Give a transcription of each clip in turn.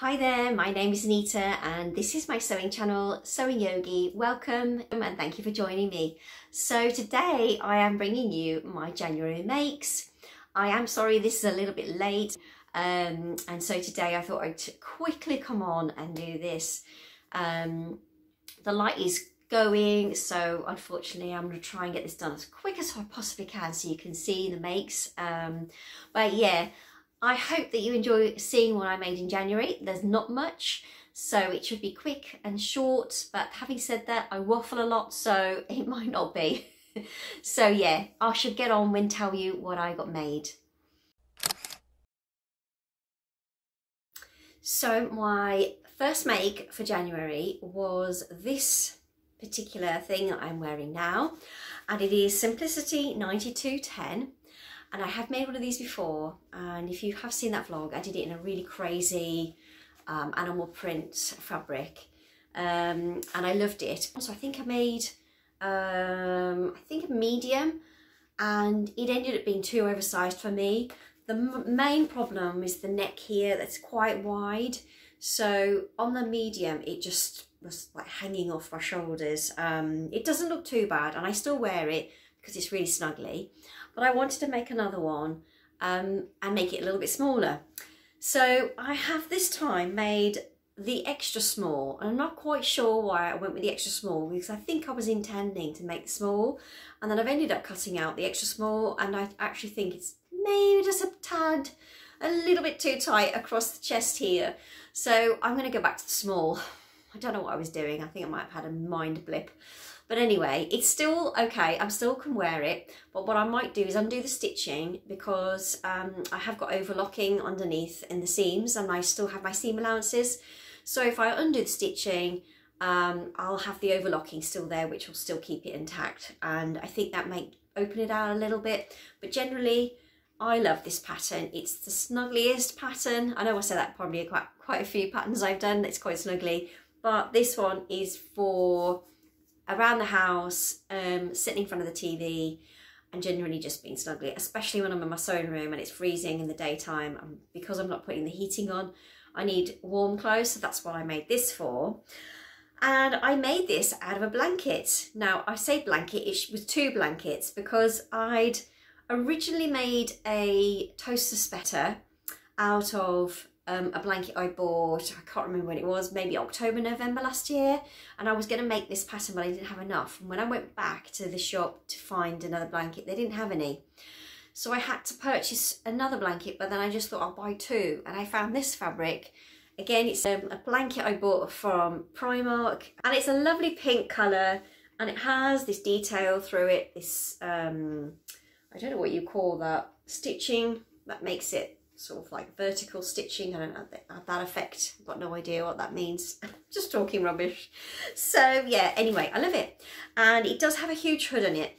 Hi there, my name is Anita and this is my sewing channel, Sewing Yogi. Welcome and thank you for joining me. So today I am bringing you my January makes. I am sorry this is a little bit late um, and so today I thought I'd quickly come on and do this. Um, the light is going so unfortunately I'm going to try and get this done as quick as I possibly can so you can see the makes. Um, but yeah, I hope that you enjoy seeing what I made in January. There's not much, so it should be quick and short, but having said that, I waffle a lot, so it might not be. so yeah, I should get on and tell you what I got made. So my first make for January was this particular thing that I'm wearing now, and it is Simplicity 9210 and I have made one of these before and if you have seen that vlog I did it in a really crazy um, animal print fabric. Um, and I loved it. So I think I made um, I think a medium and it ended up being too oversized for me. The main problem is the neck here that's quite wide. So on the medium it just was like hanging off my shoulders. Um, it doesn't look too bad and I still wear it because it's really snuggly but I wanted to make another one um, and make it a little bit smaller. So I have this time made the extra small I'm not quite sure why I went with the extra small because I think I was intending to make the small and then I've ended up cutting out the extra small and I actually think it's maybe just a tad a little bit too tight across the chest here. So I'm going to go back to the small. I don't know what I was doing. I think I might have had a mind blip but anyway, it's still okay. I still can wear it. But what I might do is undo the stitching because um, I have got overlocking underneath in the seams and I still have my seam allowances. So if I undo the stitching, um, I'll have the overlocking still there, which will still keep it intact. And I think that might open it out a little bit. But generally, I love this pattern. It's the snuggliest pattern. I know I said that probably quite, quite a few patterns I've done. It's quite snuggly. But this one is for around the house, um, sitting in front of the TV and generally just being snuggly, especially when I'm in my sewing room and it's freezing in the daytime. Because I'm not putting the heating on, I need warm clothes, so that's what I made this for. And I made this out of a blanket. Now, I say blanket, it was two blankets because I'd originally made a toaster sweater out of um, a blanket I bought, I can't remember when it was, maybe October, November last year. And I was going to make this pattern, but I didn't have enough. And when I went back to the shop to find another blanket, they didn't have any. So I had to purchase another blanket, but then I just thought I'll buy two. And I found this fabric. Again, it's um, a blanket I bought from Primark. And it's a lovely pink colour. And it has this detail through it, this, um, I don't know what you call that, stitching that makes it sort of like vertical stitching. I don't know that effect. I've got no idea what that means. Just talking rubbish. So yeah, anyway, I love it. And it does have a huge hood on it.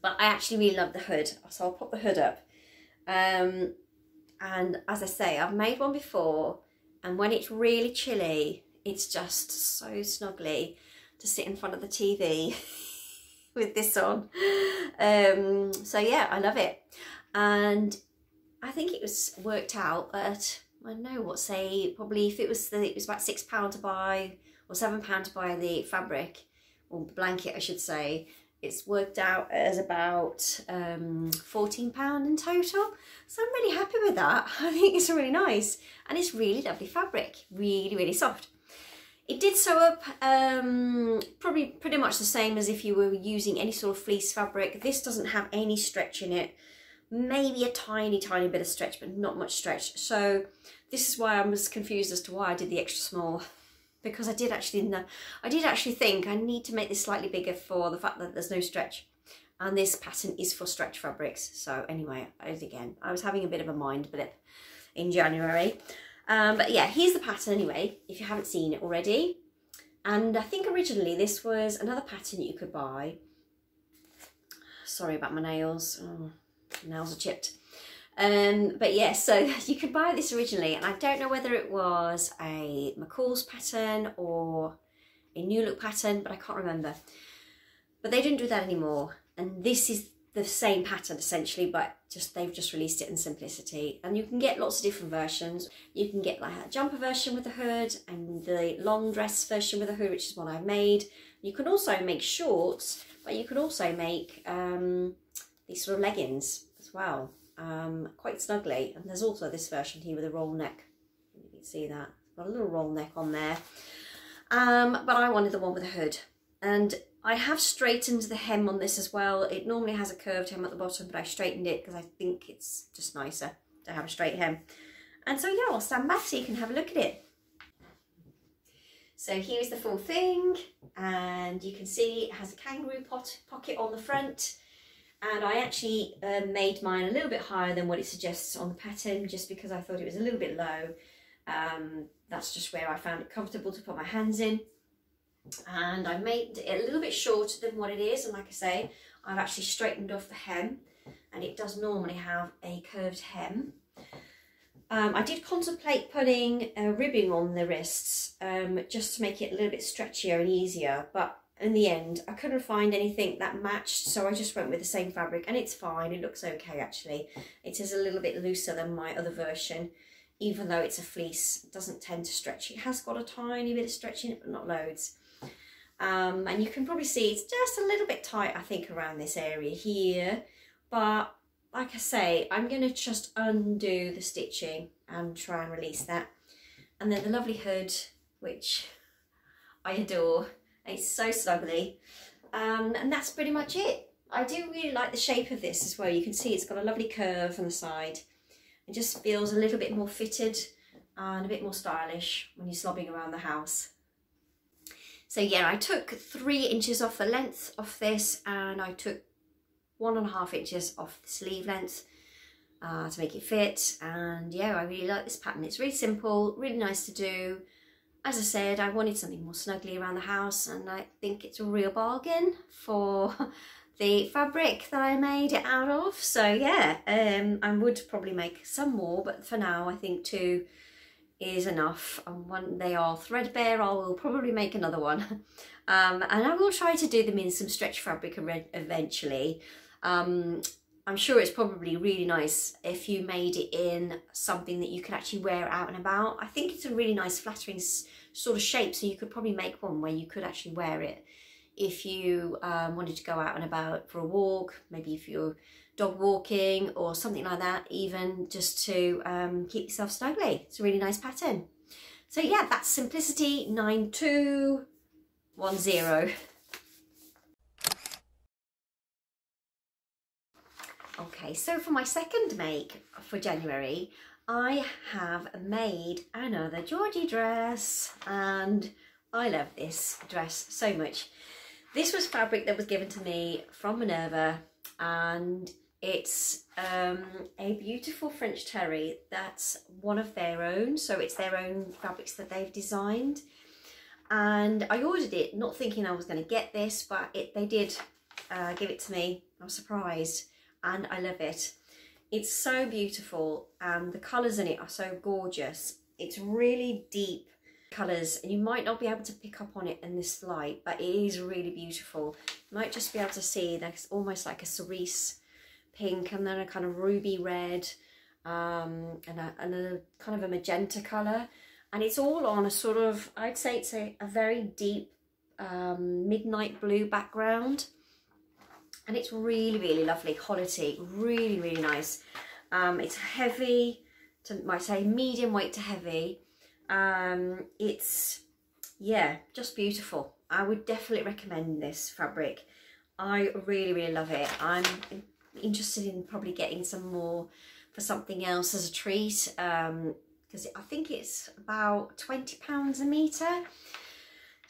But I actually really love the hood. So I'll put the hood up. Um, and as I say, I've made one before. And when it's really chilly, it's just so snuggly to sit in front of the TV with this on. Um, so yeah, I love it. And I think it was worked out at I don't know what say probably if it was the, it was about six pound to buy or seven pound to buy the fabric or blanket I should say it's worked out as about um, 14 pound in total. So I'm really happy with that. I think it's really nice. And it's really lovely fabric. Really really soft. It did sew up um, probably pretty much the same as if you were using any sort of fleece fabric. This doesn't have any stretch in it maybe a tiny, tiny bit of stretch, but not much stretch. So this is why I was confused as to why I did the extra small because I did actually, I did actually think I need to make this slightly bigger for the fact that there's no stretch. And this pattern is for stretch fabrics. So anyway, again, I was having a bit of a mind blip in January. Um, but yeah, here's the pattern anyway, if you haven't seen it already. And I think originally this was another pattern you could buy. Sorry about my nails. Oh nails are chipped. Um, but yes, yeah, so you could buy this originally, and I don't know whether it was a McCall's pattern or a New Look pattern, but I can't remember. But they didn't do that anymore, and this is the same pattern essentially, but just they've just released it in simplicity. And you can get lots of different versions. You can get like a jumper version with a hood and the long dress version with a hood, which is what I've made. You can also make shorts, but you can also make um, these sort of leggings well, um, quite snugly. And there's also this version here with a roll neck. You can see that. Got a little roll neck on there. Um, but I wanted the one with a hood. And I have straightened the hem on this as well. It normally has a curved hem at the bottom, but I straightened it because I think it's just nicer to have a straight hem. And so yeah, I'll stand back so you can have a look at it. So here's the full thing and you can see it has a kangaroo pot pocket on the front and I actually uh, made mine a little bit higher than what it suggests on the pattern just because I thought it was a little bit low. Um, that's just where I found it comfortable to put my hands in and I made it a little bit shorter than what it is and like I say I've actually straightened off the hem and it does normally have a curved hem. Um, I did contemplate putting a ribbing on the wrists um, just to make it a little bit stretchier and easier but in the end I couldn't find anything that matched so I just went with the same fabric and it's fine it looks okay actually it is a little bit looser than my other version even though it's a fleece it doesn't tend to stretch it has got a tiny bit of stretch in it but not loads um, and you can probably see it's just a little bit tight, I think, around this area here. But like I say, I'm going to just undo the stitching and try and release that. And then the lovely hood, which I adore. It's so snuggly. Um, and that's pretty much it. I do really like the shape of this as well. You can see it's got a lovely curve on the side. It just feels a little bit more fitted and a bit more stylish when you're slobbing around the house. So yeah, I took three inches off the length of this and I took one and a half inches off the sleeve length uh, to make it fit. And yeah, I really like this pattern. It's really simple, really nice to do. As I said, I wanted something more snuggly around the house and I think it's a real bargain for the fabric that I made it out of. So yeah, um, I would probably make some more, but for now I think two is enough. And when they are threadbare I will probably make another one. Um, and I will try to do them in some stretch fabric eventually. Um, I'm sure it's probably really nice if you made it in something that you could actually wear out and about I think it's a really nice flattering sort of shape so you could probably make one where you could actually wear it if you um, wanted to go out and about for a walk maybe if you're dog walking or something like that, even just to um, keep yourself snuggly. It's a really nice pattern. So yeah, that's Simplicity 9210. Okay, so for my second make for January, I have made another Georgie dress and I love this dress so much. This was fabric that was given to me from Minerva and it's um, a beautiful French terry that's one of their own, so it's their own fabrics that they've designed. And I ordered it not thinking I was going to get this, but it they did uh, give it to me. I was surprised and I love it. It's so beautiful and the colours in it are so gorgeous. It's really deep colours and you might not be able to pick up on it in this light, but it is really beautiful. You might just be able to see there's almost like a cerise pink and then a kind of ruby red um, and, a, and a kind of a magenta colour. And it's all on a sort of, I'd say it's a, a very deep um, midnight blue background. And it's really, really lovely quality, really, really nice. Um, it's heavy, to, might say medium weight to heavy. Um, it's, yeah, just beautiful. I would definitely recommend this fabric. I really, really love it. I'm interested in probably getting some more for something else as a treat um because I think it's about 20 pounds a meter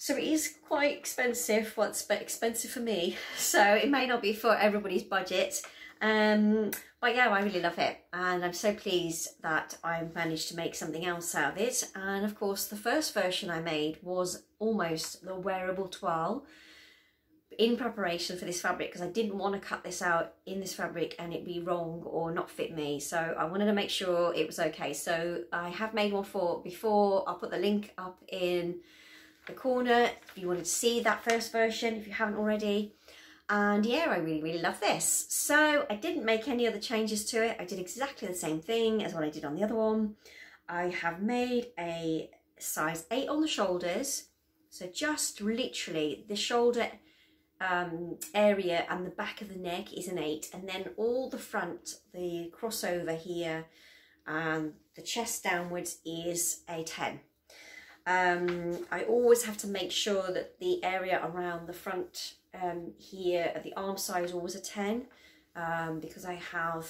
so it is quite expensive what's but expensive for me so it may not be for everybody's budget. Um but yeah I really love it and I'm so pleased that I managed to make something else out of it. And of course the first version I made was almost the wearable toile in preparation for this fabric because I didn't want to cut this out in this fabric and it be wrong or not fit me. So I wanted to make sure it was okay. So I have made one for before I'll put the link up in the corner if you wanted to see that first version if you haven't already And yeah, I really, really love this. So I didn't make any other changes to it. I did exactly the same thing as what I did on the other one. I have made a size 8 on the shoulders. So just literally the shoulder um, area and the back of the neck is an 8. And then all the front, the crossover here and the chest downwards is a 10. Um, I always have to make sure that the area around the front um, here at the arm side is always a 10 um, because I have,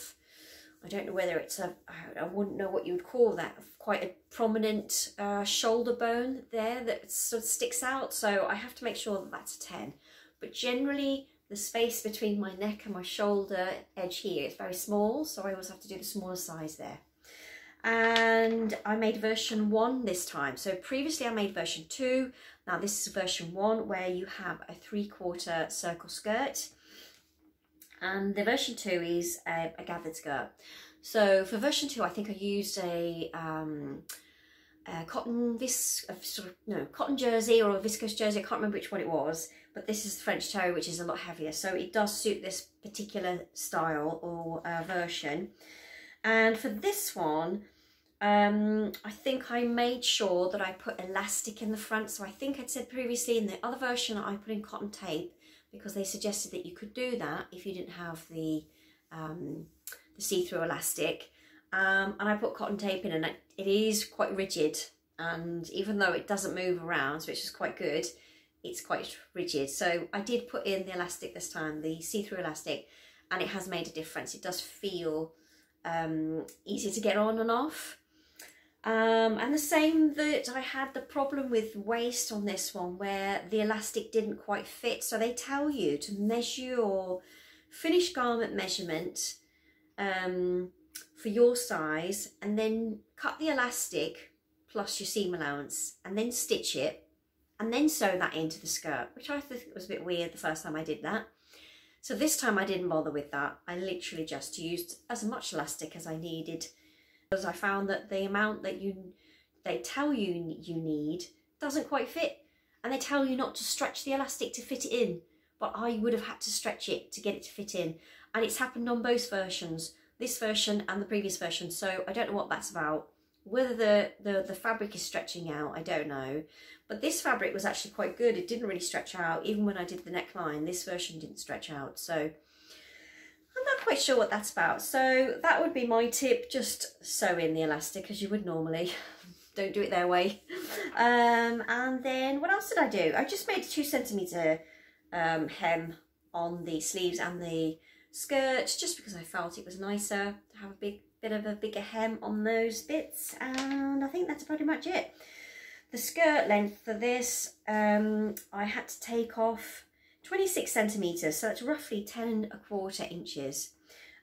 I don't know whether it's a, I wouldn't know what you would call that, quite a prominent uh, shoulder bone there that sort of sticks out. So I have to make sure that that's a 10. But generally the space between my neck and my shoulder edge here is very small. So I always have to do the smaller size there and I made version 1 this time. So previously I made version 2, now this is version 1 where you have a three quarter circle skirt and the version 2 is a, a gathered skirt. So for version 2 I think I used a, um, a cotton vis sort of no cotton jersey or a viscose jersey, I can't remember which one it was, but this is the French toe which is a lot heavier so it does suit this particular style or uh, version. And for this one, um, I think I made sure that I put elastic in the front. So I think I'd said previously in the other version I put in cotton tape because they suggested that you could do that if you didn't have the, um, the see-through elastic. Um, and I put cotton tape in and it, it is quite rigid. And even though it doesn't move around, which is quite good, it's quite rigid. So I did put in the elastic this time, the see-through elastic, and it has made a difference. It does feel um, easy to get on and off. Um, and the same that I had the problem with waist on this one where the elastic didn't quite fit. So they tell you to measure your finished garment measurement um, for your size and then cut the elastic plus your seam allowance and then stitch it and then sew that into the skirt, which I think was a bit weird the first time I did that. So this time I didn't bother with that. I literally just used as much elastic as I needed because I found that the amount that you they tell you you need doesn't quite fit. And they tell you not to stretch the elastic to fit it in but I would have had to stretch it to get it to fit in. And it's happened on both versions this version and the previous version. So I don't know what that's about. Whether the, the, the fabric is stretching out I don't know. But this fabric was actually quite good. It didn't really stretch out. Even when I did the neckline this version didn't stretch out. So I'm not quite sure what that's about. So that would be my tip. Just sew in the elastic as you would normally. Don't do it their way. Um, and then what else did I do? I just made a two centimetre um, hem on the sleeves and the skirt just because I felt it was nicer to have a big bit of a bigger hem on those bits. And I think that's pretty much it. The skirt length for this, um, I had to take off 26 centimetres, so that's roughly 10 and a quarter inches.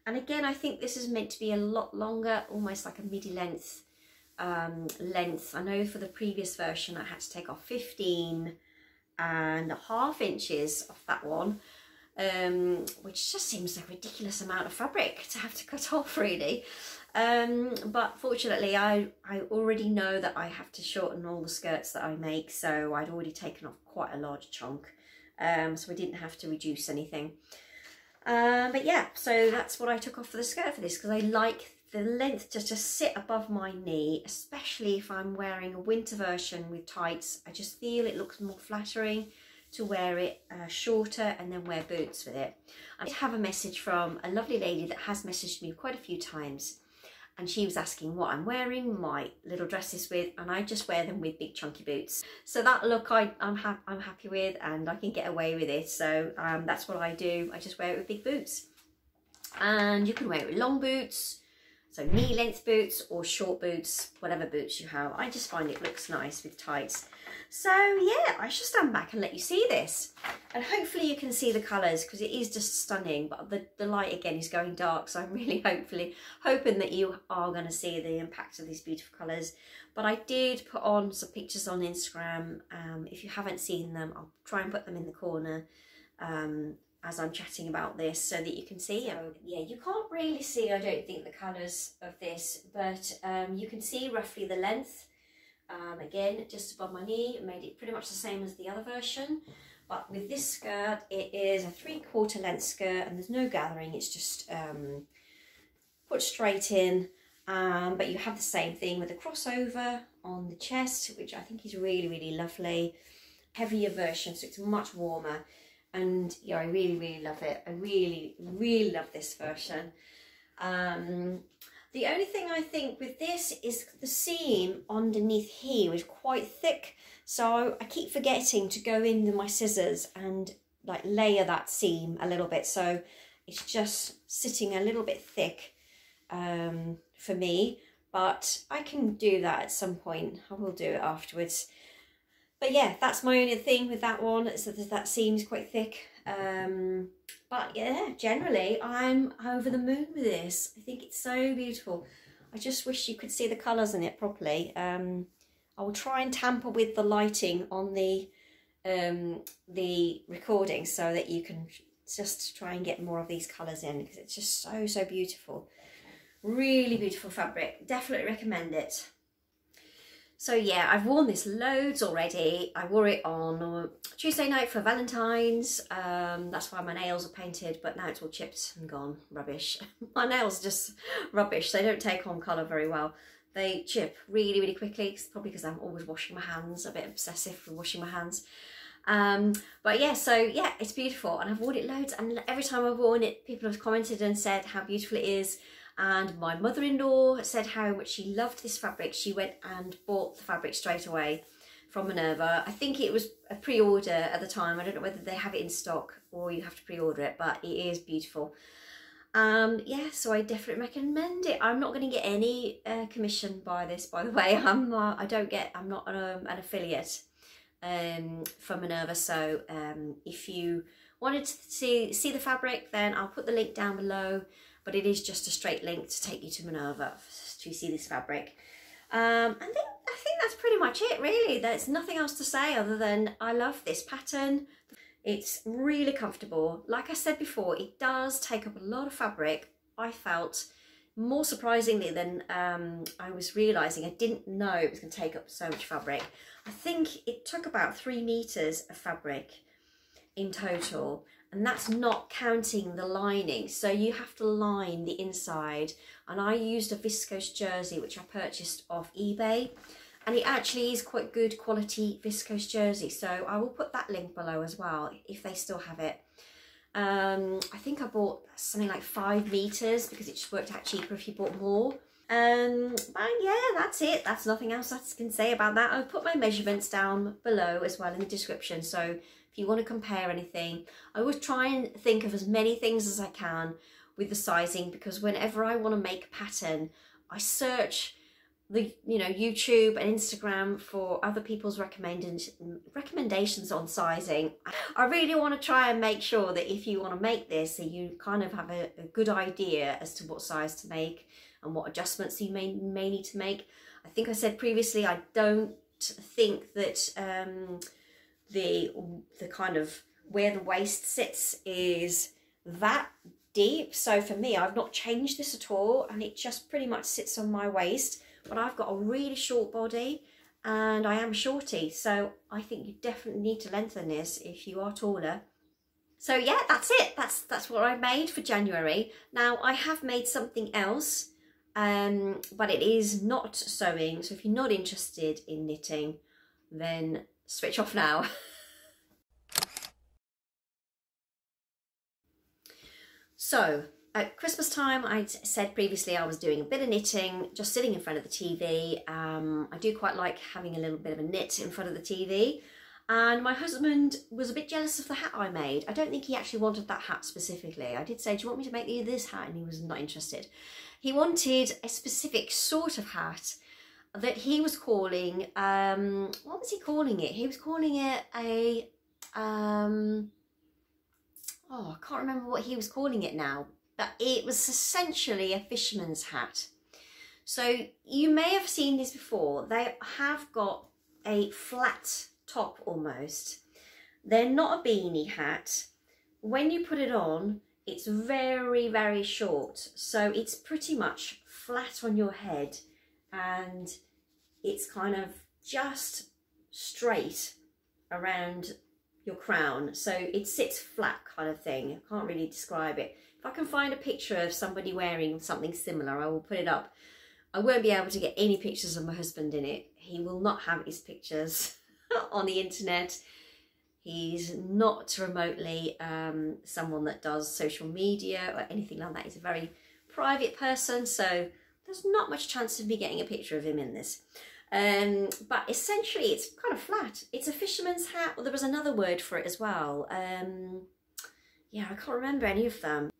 And again, I think this is meant to be a lot longer, almost like a midi length um, length. I know for the previous version, I had to take off 15 and a half inches off that one, um, which just seems a ridiculous amount of fabric to have to cut off really. Um, but fortunately, I, I already know that I have to shorten all the skirts that I make, so I'd already taken off quite a large chunk um, so I didn't have to reduce anything. Um, but yeah, so that's what I took off for the skirt for this because I like the length to just sit above my knee, especially if I'm wearing a winter version with tights. I just feel it looks more flattering to wear it uh, shorter and then wear boots with it. I have a message from a lovely lady that has messaged me quite a few times and she was asking what I'm wearing my little dresses with and I just wear them with big chunky boots. So that look I, I'm, ha I'm happy with and I can get away with it. So um, that's what I do. I just wear it with big boots. And you can wear it with long boots, so knee length boots or short boots, whatever boots you have. I just find it looks nice with tights. So yeah, I shall stand back and let you see this. And hopefully you can see the colours because it is just stunning. But the, the light again is going dark. So I'm really hopefully hoping that you are going to see the impact of these beautiful colours. But I did put on some pictures on Instagram. Um, if you haven't seen them, I'll try and put them in the corner. Um, as I'm chatting about this so that you can see. So, yeah, you can't really see, I don't think, the colours of this, but um, you can see roughly the length um, again, just above my knee, made it pretty much the same as the other version. But with this skirt, it is a three quarter length skirt and there's no gathering. It's just um, put straight in. Um, but you have the same thing with the crossover on the chest, which I think is really, really lovely. Heavier version, so it's much warmer. And yeah, I really, really love it. I really, really love this version. Um, the only thing I think with this is the seam underneath here is quite thick. So I keep forgetting to go in with my scissors and like layer that seam a little bit. So it's just sitting a little bit thick um, for me, but I can do that at some point. I will do it afterwards. But yeah, that's my only thing with that one, is that that seems quite thick. Um, but yeah, generally, I'm over the moon with this. I think it's so beautiful. I just wish you could see the colours in it properly. Um, I will try and tamper with the lighting on the um, the recording so that you can just try and get more of these colours in because it's just so, so beautiful. Really beautiful fabric. Definitely recommend it. So yeah, I've worn this loads already. I wore it on Tuesday night for Valentine's. Um, that's why my nails are painted, but now it's all chipped and gone. Rubbish. my nails just rubbish. They don't take on colour very well. They chip really, really quickly. Probably because I'm always washing my hands. A bit obsessive with washing my hands. Um, but yeah, so yeah, it's beautiful. And I've worn it loads. And every time I've worn it, people have commented and said how beautiful it is and my mother-in-law said how much she loved this fabric. She went and bought the fabric straight away from Minerva. I think it was a pre-order at the time. I don't know whether they have it in stock or you have to pre-order it, but it is beautiful. Um, yeah, so I definitely recommend it. I'm not going to get any uh, commission by this, by the way. I'm uh, I don't get. I'm not um, an affiliate um, for Minerva. So um, if you wanted to see see the fabric, then I'll put the link down below but it is just a straight link to take you to Minerva to see this fabric. Um, and then I think that's pretty much it really. There's nothing else to say other than I love this pattern. It's really comfortable. Like I said before, it does take up a lot of fabric. I felt more surprisingly than um, I was realising, I didn't know it was going to take up so much fabric. I think it took about three metres of fabric in total and that's not counting the lining so you have to line the inside and I used a viscose jersey which I purchased off eBay and it actually is quite good quality viscose jersey so I will put that link below as well if they still have it um, I think I bought something like five meters because it just worked out cheaper if you bought more um, and yeah, that's it. That's nothing else I can say about that. I'll put my measurements down below as well in the description. So if you want to compare anything. I always try and think of as many things as I can with the sizing because whenever I want to make a pattern, I search the you know YouTube and Instagram for other people's recommendations recommendations on sizing. I really want to try and make sure that if you want to make this, that you kind of have a, a good idea as to what size to make and what adjustments you may may need to make. I think I said previously I don't think that um, the the kind of where the waist sits is that deep. So for me, I've not changed this at all and it just pretty much sits on my waist. But I've got a really short body and I am shorty. So I think you definitely need to lengthen this if you are taller. So yeah, that's it. That's that's what I made for January. Now I have made something else, um, but it is not sewing. So if you're not interested in knitting, then switch off now. so at Christmas time, I said previously I was doing a bit of knitting, just sitting in front of the TV. Um, I do quite like having a little bit of a knit in front of the TV. And my husband was a bit jealous of the hat I made. I don't think he actually wanted that hat specifically. I did say, do you want me to make you this hat? And he was not interested. He wanted a specific sort of hat that he was calling, um, what was he calling it? He was calling it a, um, oh, I can't remember what he was calling it now, but it was essentially a fisherman's hat. So you may have seen this before. They have got a flat top almost. They're not a beanie hat. When you put it on, it's very, very short. So it's pretty much flat on your head and it's kind of just straight around your crown. So it sits flat kind of thing. I can't really describe it. If I can find a picture of somebody wearing something similar, I will put it up. I won't be able to get any pictures of my husband in it. He will not have his pictures on the internet. He's not remotely um, someone that does social media or anything like that. He's a very private person, so there's not much chance of me getting a picture of him in this. Um, but essentially, it's kind of flat. It's a fisherman's hat. Well, there was another word for it as well. Um, yeah, I can't remember any of them.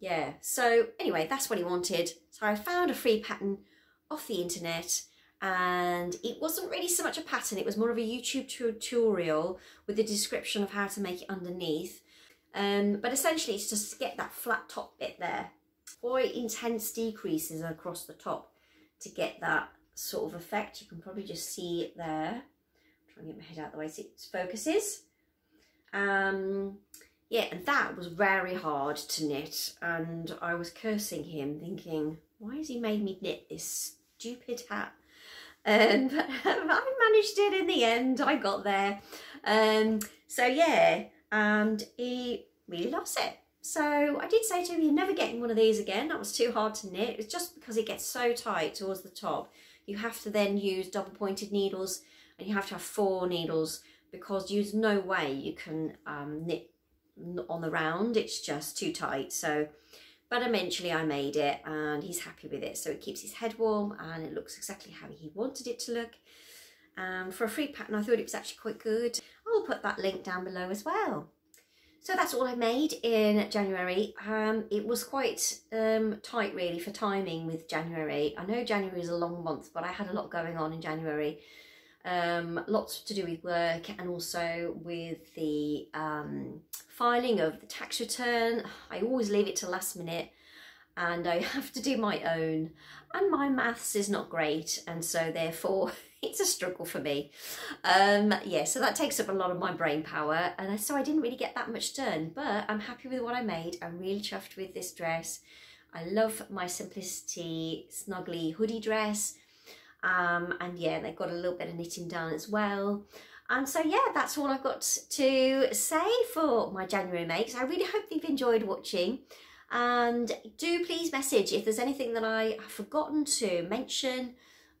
Yeah, so anyway, that's what he wanted. So I found a free pattern off the internet and it wasn't really so much a pattern, it was more of a YouTube tutorial with a description of how to make it underneath. Um, but essentially it's just to get that flat top bit there. Quite intense decreases across the top to get that sort of effect. You can probably just see it there. Try and get my head out the way so it focuses. Um, yeah, and that was very hard to knit. And I was cursing him, thinking, why has he made me knit this stupid hat? Um, but I managed it in the end. I got there. Um, so yeah, and he really loves it. So I did say to him, you're never getting one of these again. That was too hard to knit. It's just because it gets so tight towards the top. You have to then use double pointed needles and you have to have four needles because there's no way you can um, knit on the round. It's just too tight. So but eventually I made it and he's happy with it. So it keeps his head warm and it looks exactly how he wanted it to look. Um, for a free pattern I thought it was actually quite good. I'll put that link down below as well so that's all I made in January. Um, it was quite um, tight really for timing with January. I know January is a long month, but I had a lot going on in January. Um, lots to do with work and also with the um, filing of the tax return. I always leave it to last minute and I have to do my own and my maths is not great and so therefore it's a struggle for me. Um, yeah, so that takes up a lot of my brain power and so I didn't really get that much done but I'm happy with what I made. I'm really chuffed with this dress. I love my Simplicity Snuggly hoodie dress um, and yeah, they've got a little bit of knitting done as well. And so yeah, that's all I've got to say for my January makes. I really hope you've enjoyed watching and do please message if there's anything that I have forgotten to mention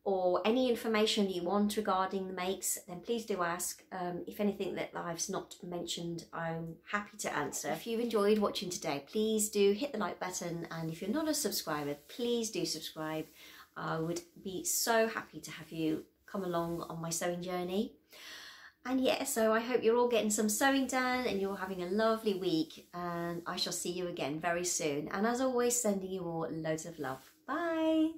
or any information you want regarding the makes, then please do ask. Um, if anything that I've not mentioned, I'm happy to answer. If you've enjoyed watching today, please do hit the like button. And if you're not a subscriber, please do subscribe. I would be so happy to have you come along on my sewing journey. And yeah, so I hope you're all getting some sewing done and you're having a lovely week. And I shall see you again very soon. And as always, sending you all loads of love. Bye.